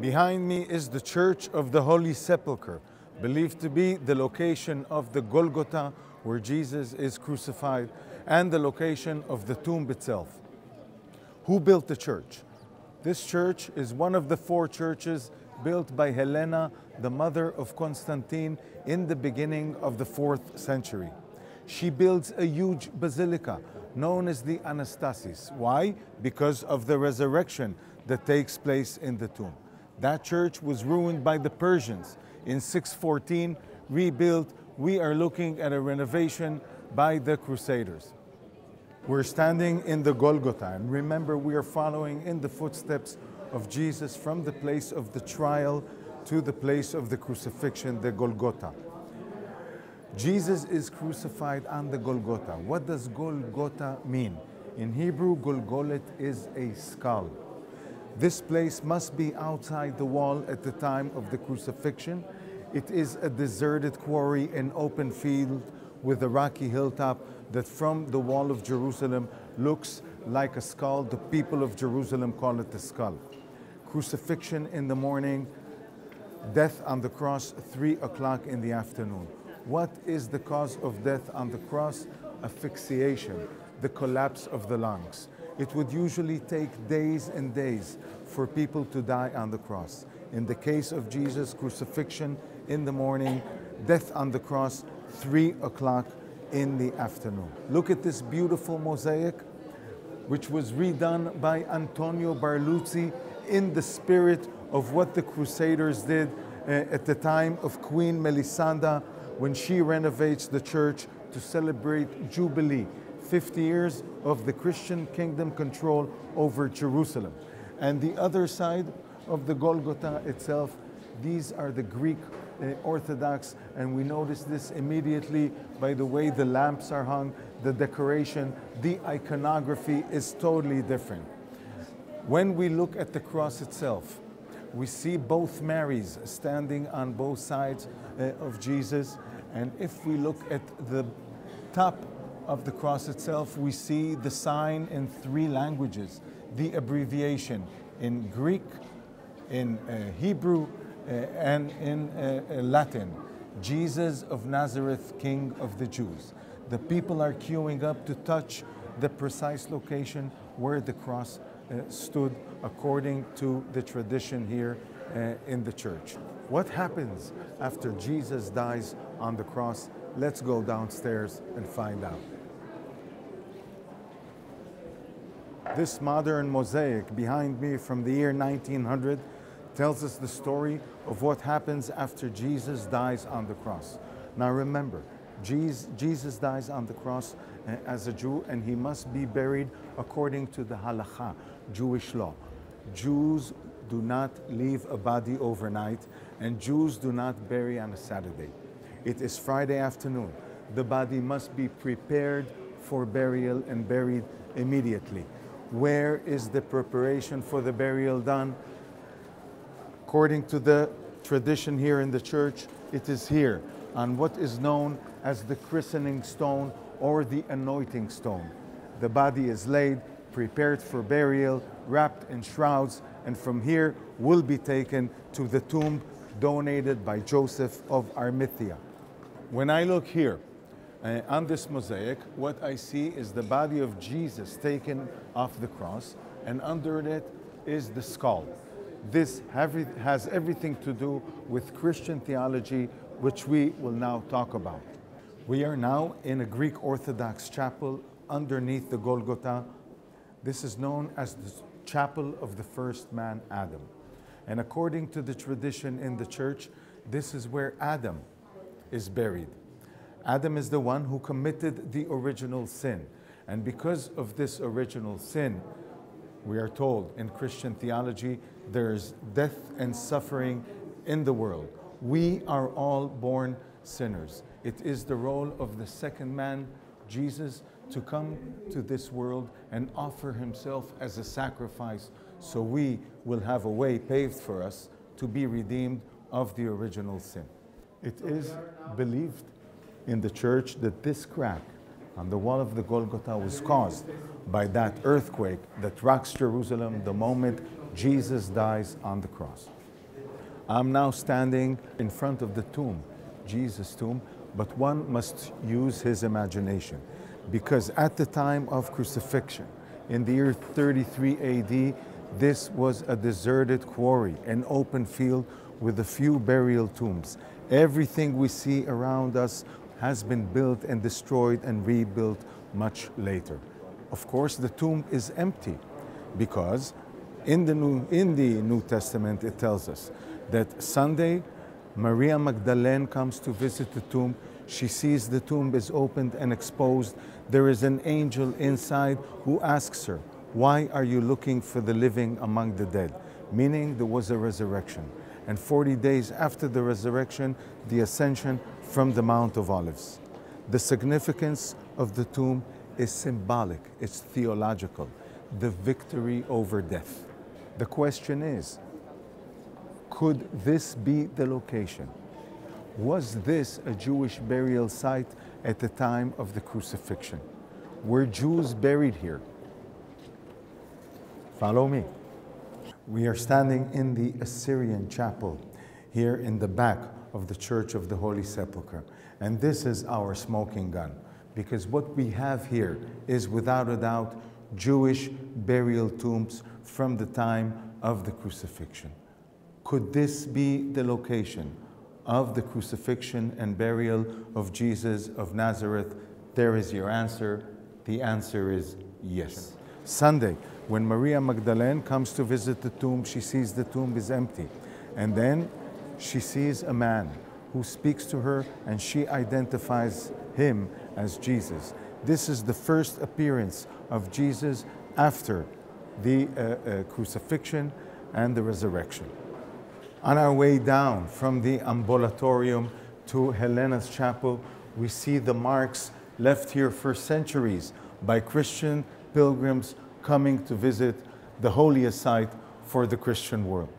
Behind me is the Church of the Holy Sepulchre, believed to be the location of the Golgotha where Jesus is crucified and the location of the tomb itself. Who built the church? This church is one of the four churches built by Helena, the mother of Constantine, in the beginning of the fourth century. She builds a huge basilica known as the Anastasis. Why? Because of the resurrection that takes place in the tomb. That church was ruined by the Persians in 614, rebuilt. We are looking at a renovation by the Crusaders. We're standing in the Golgotha, and remember, we are following in the footsteps of Jesus from the place of the trial to the place of the crucifixion, the Golgotha. Jesus is crucified on the Golgotha. What does Golgotha mean? In Hebrew, Golgolet is a skull. This place must be outside the wall at the time of the crucifixion. It is a deserted quarry, an open field with a rocky hilltop that from the wall of Jerusalem looks like a skull. The people of Jerusalem call it the skull. Crucifixion in the morning, death on the cross, three o'clock in the afternoon. What is the cause of death on the cross? Asphyxiation, the collapse of the lungs. It would usually take days and days for people to die on the cross. In the case of Jesus, crucifixion in the morning, death on the cross, three o'clock in the afternoon. Look at this beautiful mosaic, which was redone by Antonio Barluzzi in the spirit of what the Crusaders did uh, at the time of Queen Melisande when she renovates the church to celebrate Jubilee, 50 years of the Christian kingdom control over Jerusalem. And the other side of the Golgotha itself, these are the Greek uh, Orthodox, and we notice this immediately by the way the lamps are hung, the decoration, the iconography is totally different. When we look at the cross itself, we see both Marys standing on both sides uh, of Jesus. And if we look at the top of the cross itself, we see the sign in three languages, the abbreviation in Greek, in uh, Hebrew, uh, and in uh, uh, Latin. Jesus of Nazareth, King of the Jews. The people are queuing up to touch the precise location where the cross uh, stood according to the tradition here uh, in the church. What happens after Jesus dies on the cross? Let's go downstairs and find out. This modern mosaic behind me from the year 1900 tells us the story of what happens after Jesus dies on the cross. Now remember, Jesus dies on the cross uh, as a Jew and he must be buried according to the halakha, Jewish law. Jews do not leave a body overnight and Jews do not bury on a Saturday. It is Friday afternoon. The body must be prepared for burial and buried immediately. Where is the preparation for the burial done? According to the tradition here in the church, it is here on what is known as the christening stone or the anointing stone. The body is laid, prepared for burial, wrapped in shrouds, and from here will be taken to the tomb donated by Joseph of Arimathea. When I look here uh, on this mosaic, what I see is the body of Jesus taken off the cross, and under it is the skull. This has everything to do with Christian theology, which we will now talk about. We are now in a Greek Orthodox chapel underneath the Golgotha. This is known as the chapel of the first man, Adam. And according to the tradition in the church, this is where Adam is buried. Adam is the one who committed the original sin. And because of this original sin, we are told in Christian theology, there's death and suffering in the world. We are all born sinners. It is the role of the second man, Jesus, to come to this world and offer himself as a sacrifice so we will have a way paved for us to be redeemed of the original sin. It is believed in the church that this crack on the wall of the Golgotha was caused by that earthquake that rocks Jerusalem the moment Jesus dies on the cross. I'm now standing in front of the tomb, Jesus' tomb, but one must use his imagination because at the time of crucifixion, in the year 33 AD, this was a deserted quarry, an open field with a few burial tombs. Everything we see around us has been built and destroyed and rebuilt much later. Of course, the tomb is empty because in the New, in the New Testament it tells us that Sunday, Maria Magdalene comes to visit the tomb. She sees the tomb is opened and exposed. There is an angel inside who asks her, Why are you looking for the living among the dead? Meaning there was a resurrection. And 40 days after the resurrection, the ascension from the Mount of Olives. The significance of the tomb is symbolic, it's theological, the victory over death. The question is could this be the location? Was this a Jewish burial site at the time of the crucifixion? Were Jews buried here? Follow me. We are standing in the Assyrian chapel here in the back of the Church of the Holy Sepulchre. And this is our smoking gun because what we have here is without a doubt Jewish burial tombs from the time of the crucifixion. Could this be the location of the crucifixion and burial of Jesus of Nazareth? There is your answer. The answer is yes. Sunday, when Maria Magdalene comes to visit the tomb, she sees the tomb is empty. And then she sees a man who speaks to her and she identifies him as Jesus. This is the first appearance of Jesus after the uh, uh, crucifixion and the resurrection. On our way down from the ambulatorium to Helena's chapel, we see the marks left here for centuries by Christian pilgrims coming to visit the holiest site for the Christian world.